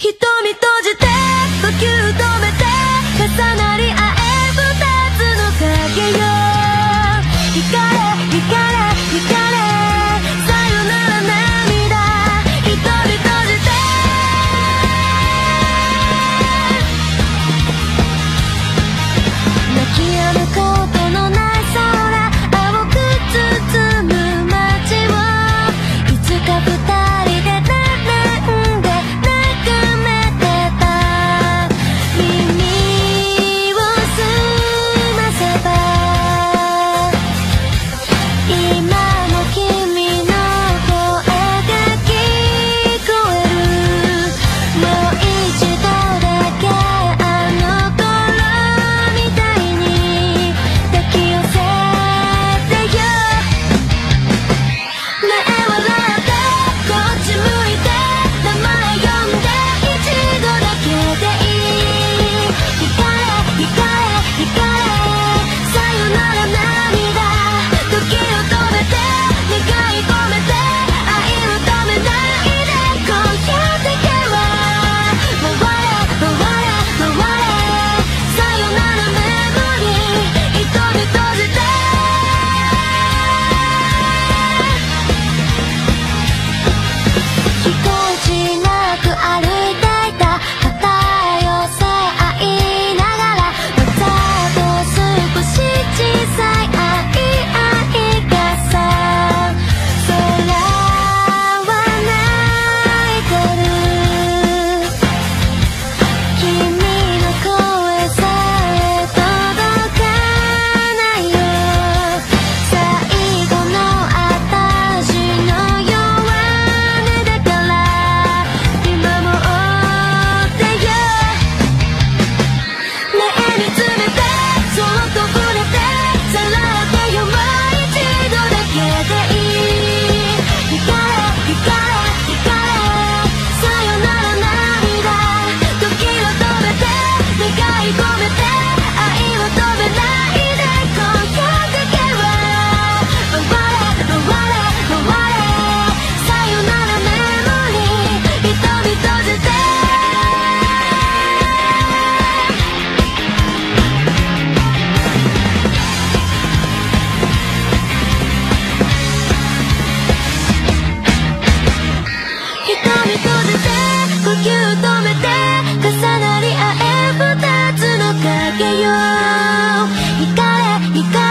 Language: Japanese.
瞳閉じて呼吸止めて重なりある platicar.